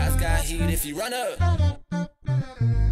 Cause got heat if you run up.